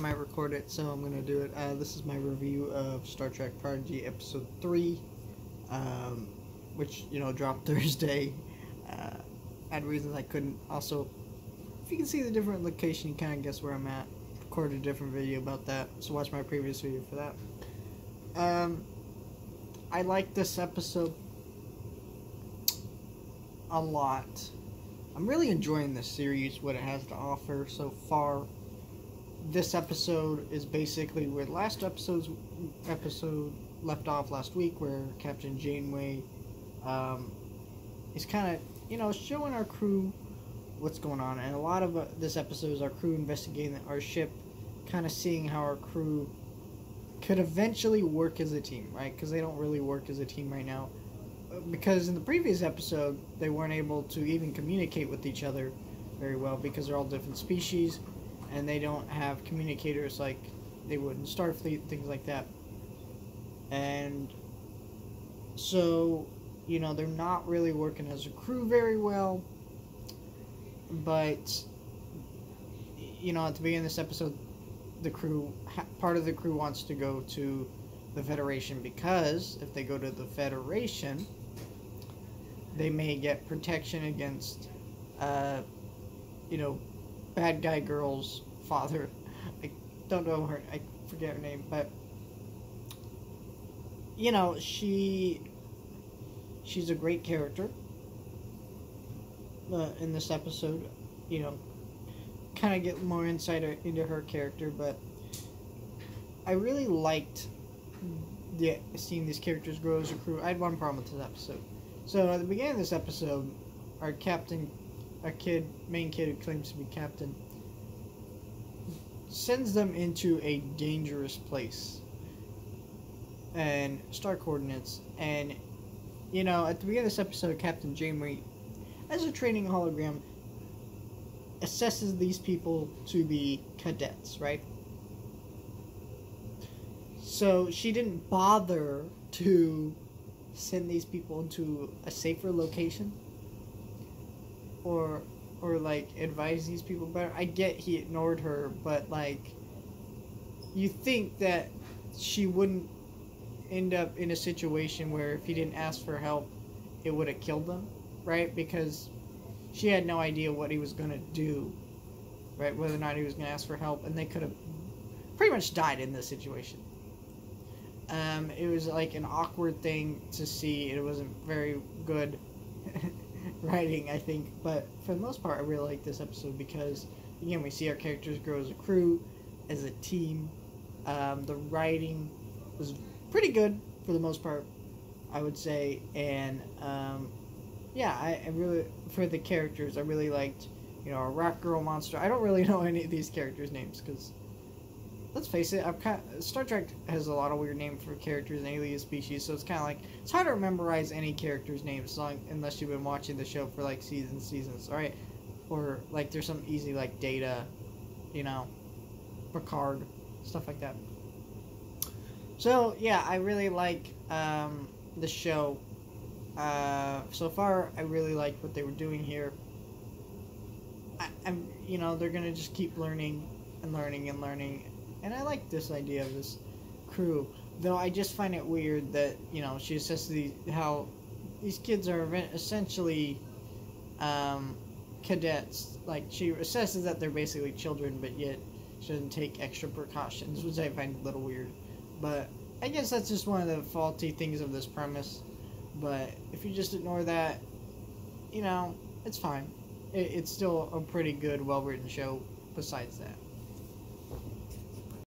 I might record it, so I'm gonna do it. Uh, this is my review of Star Trek Prodigy Episode 3, um, which, you know, dropped Thursday. Uh, I had reasons I couldn't. Also, if you can see the different location, you kind of guess where I'm at. Recorded a different video about that, so watch my previous video for that. Um, I like this episode a lot. I'm really enjoying this series, what it has to offer so far. This episode is basically where the last episode's episode left off last week, where Captain Janeway um, is kind of, you know, showing our crew what's going on. And a lot of uh, this episode is our crew investigating our ship, kind of seeing how our crew could eventually work as a team, right? Because they don't really work as a team right now because in the previous episode they weren't able to even communicate with each other very well because they're all different species and they don't have communicators like they would in Starfleet, things like that. And so, you know, they're not really working as a crew very well. But, you know, at the beginning of this episode, the crew, part of the crew wants to go to the Federation because if they go to the Federation, they may get protection against, uh, you know, bad guy girl's father. I don't know her. I forget her name, but you know, she she's a great character uh, in this episode. You know, kind of get more insight into her character, but I really liked yeah, seeing these characters grow as a crew. I had one problem with this episode. So at the beginning of this episode, our captain, our kid, main kid who claims to be captain, sends them into a dangerous place and star coordinates. And you know, at the beginning of this episode, Captain Janeway, as a training hologram, assesses these people to be cadets, right? So she didn't bother to send these people into a safer location or or like advise these people better. I get he ignored her, but like you think that she wouldn't end up in a situation where if he didn't ask for help, it would have killed them, right? Because she had no idea what he was going to do, right? Whether or not he was going to ask for help, and they could have pretty much died in this situation. Um, it was like an awkward thing to see. It wasn't very good writing, I think. But for the most part, I really like this episode because, again, we see our characters grow as a crew, as a team. Um, the writing was pretty good for the most part, I would say. And, um, yeah, I, I, really, for the characters, I really liked, you know, a rock girl monster. I don't really know any of these characters' names because let's face it, kind of, Star Trek has a lot of weird names for characters and alien species, so it's kind of like it's hard to memorize any character's name long, unless you've been watching the show for like seasons, seasons, all right? Or like there's some easy like Data, you know, Picard, stuff like that. So yeah, I really like um, the show. Uh, so far, I really like what they were doing here. I, I'm, you know, they're gonna just keep learning and learning and learning and I like this idea of this crew. Though I just find it weird that, you know, she says how these kids are essentially um, cadets. Like, she assesses that they're basically children, but yet she doesn't take extra precautions, which I find a little weird. But I guess that's just one of the faulty things of this premise. But if you just ignore that, you know, it's fine. It, it's still a pretty good, well written show besides that.